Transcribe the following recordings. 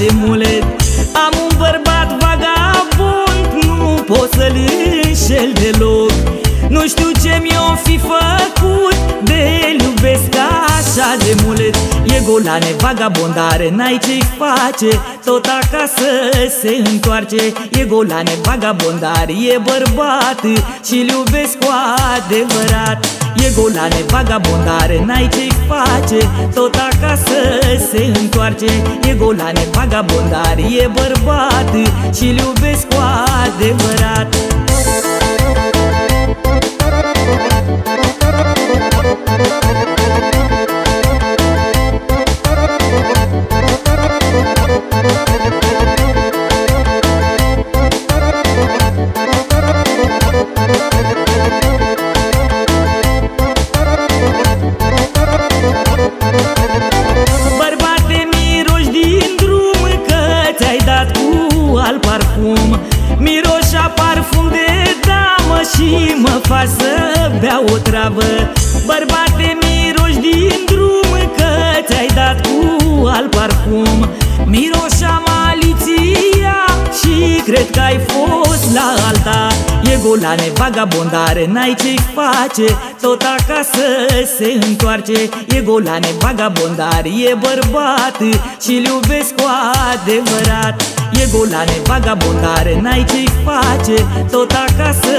des mots E golane, vagabondare, n-ai ce-i face. Tot acasă se întoarce E golane, vagabondare, e bărbat Și-l iubesc cu adevărat. E golane, vagabondare, n-ai ce-i face. Tot acasă se întoarce E golane, vagabondare, e bărbat Și-l iubesc cu adevărat Miroșa parfum de damă Și mă faci să beau o travă. Bărbate miroși din drum Că ți-ai dat cu al parfum. Miroșa maliția Și cred că ai fost la alta E golane, vagabondare, n-ai ce-i face. Tot acasă se întoarce E golane, vagabondare, e bărbat Și-l iubesc cu adevărat. E golane, vagabondare, n-ai ce-i face. Tot acasă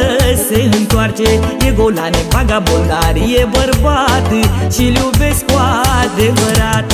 se întoarce E golane, vagabondare, e bărbat Și-l iubesc cu adevărat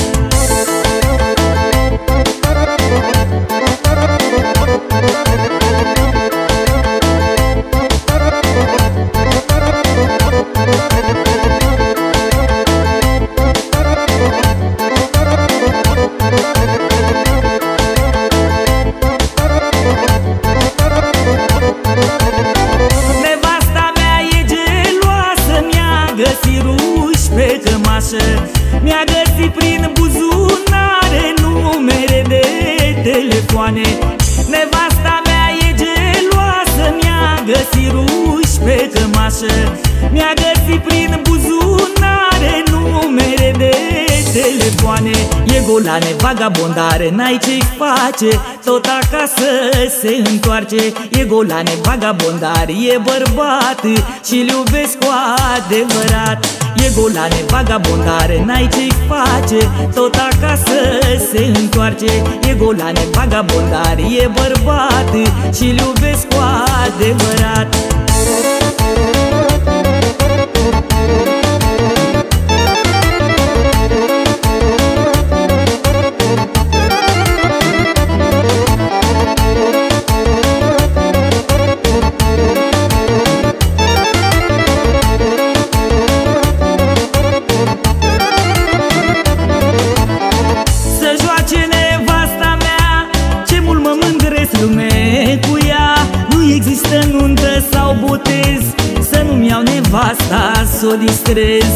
minute. E golane, vagabondare, n-ai ce-i face. Tot acasă se întoarce. E golane, vagabondare, e bărbat Și-l iubesc cu adevărat. E golane, vagabondare, n-ai ce-i face. Tot acasă se întoarce. E golane, vagabondare, e bărbat Și-l iubesc cu adevărat. Să distrez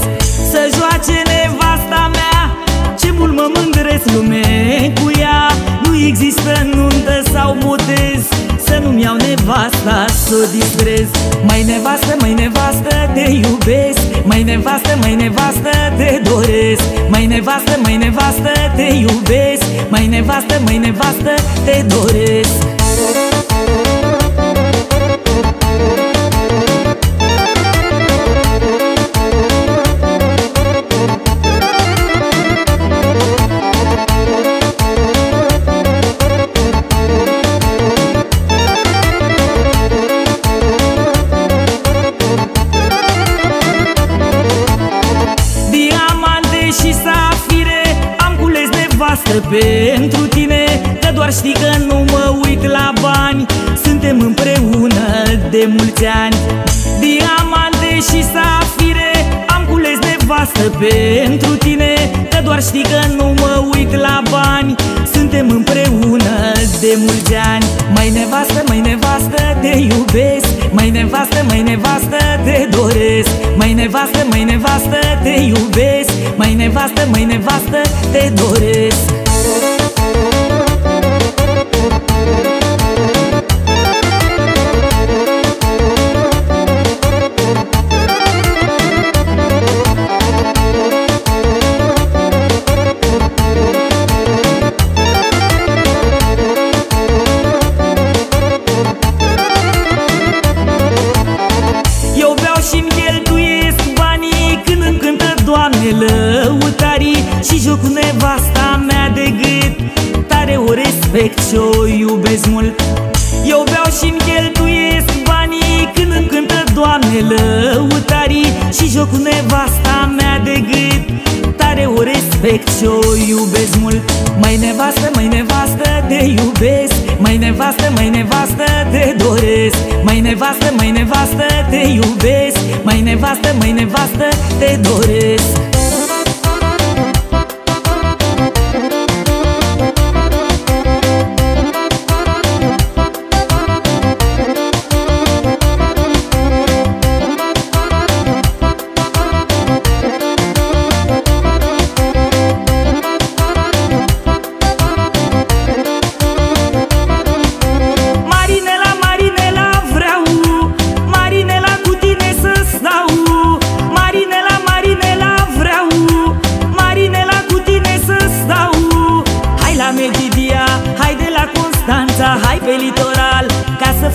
Să joace nevasta mea Ce mult mă mândresc lume cu ea. Nu există nuntă sau botez Să nu-mi iau nevasta să o distrez. Mai nevastă, mai nevastă, te iubesc Mai nevastă, mai nevastă, te doresc. Mai nevastă, mai nevastă, te iubesc Mai nevastă, mai nevastă, te doresc Că doar știi că nu mă uit la bani. Suntem împreună de mulți ani. Diamante și safire Am cules nevastă pentru tine. Că doar știi că nu mă uit la bani. Suntem împreună de mulți ani. Mai nevastă, mai nevastă, te iubesc. Mai nevastă, mai nevastă, te doresc. Mai nevastă, mai nevastă, te iubesc. Mai nevastă, mai nevastă, te doresc o respect și o iubesc mult. Mai nevastă, mai nevastă, te iubesc. Mai nevastă, mai nevastă, te doresc. Mai nevastă, mai nevastă, te iubesc. Mai nevastă, mai nevastă, te doresc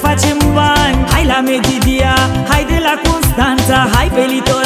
facem bani. Hai la Medidia, hai de la Constanța Hai pe litoral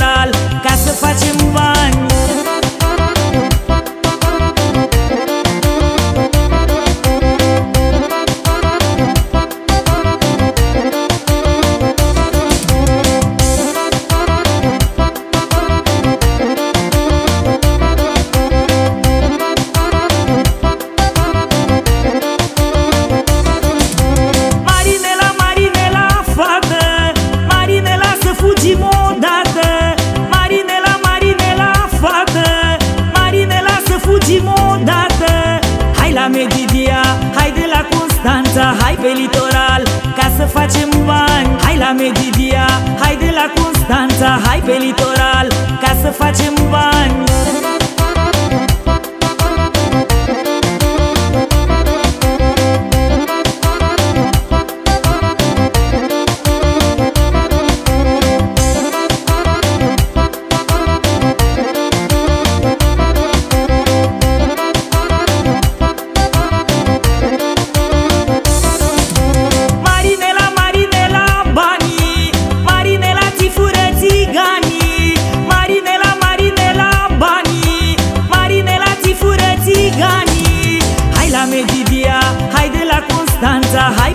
pe litoral Ca să facem bani. Hai la Medidia Hai de la Constanța, hai pe litoral Ca să facem bani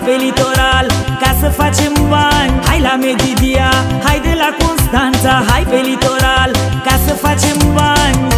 pe litoral Ca să facem bani. Hai la Medidia, hai de la Constanța. Hai pe litoral, ca să facem bani.